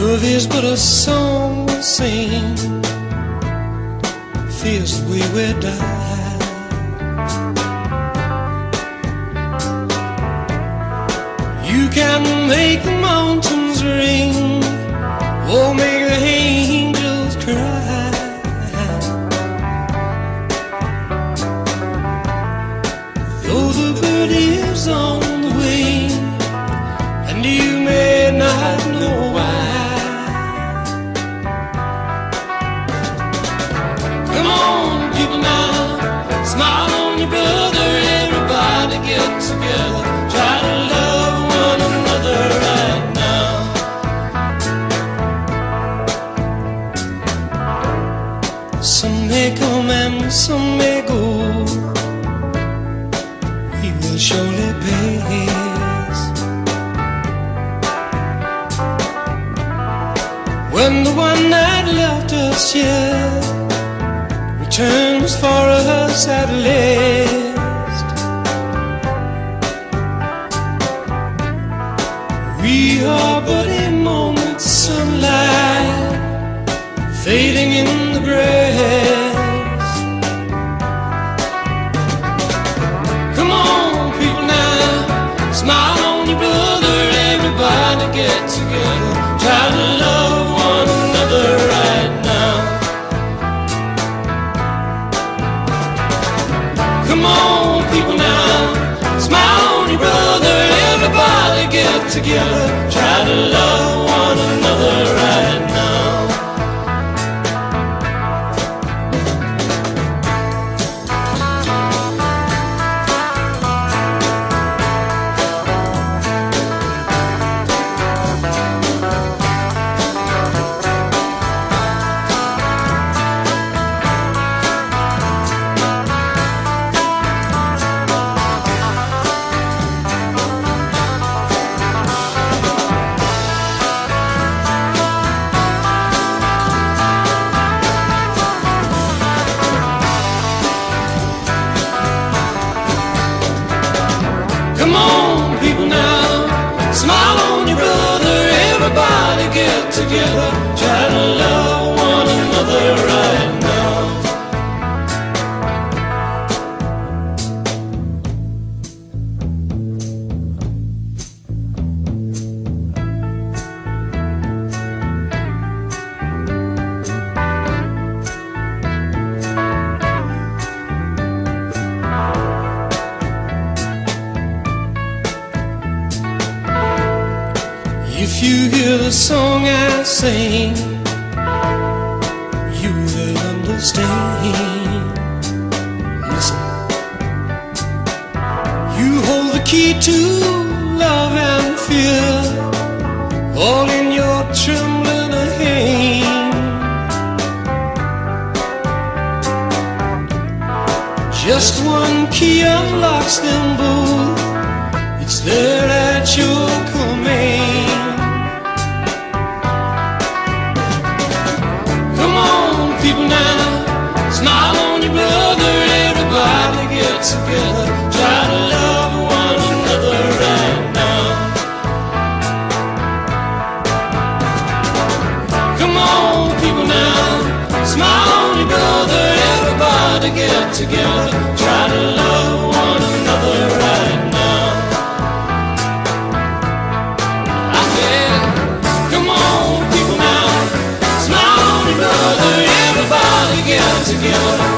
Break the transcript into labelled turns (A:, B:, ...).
A: Love is but a song we sing, fears we we die. You can make the mountains ring, or make the angels cry. Though the bird is on the wing, and you may may come and some may go. We will surely pass. When the one that left us here returns for us at last, we are but get together, try to love one another right now. Come on, people now, smile on your brother. Everybody get together, try to love one another together, If you hear the song I sing, you will understand. Listen, you hold the key to love and fear, all in your trembling hand. Just one key unlocks them both. It's there at your command. Together, try to love one another right now. Come on, people now, smile on your brother. Everybody get together, try to love one another right now. I said, come on, people now, smile on your brother. Everybody get together,